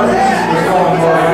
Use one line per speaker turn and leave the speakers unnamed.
Stupid.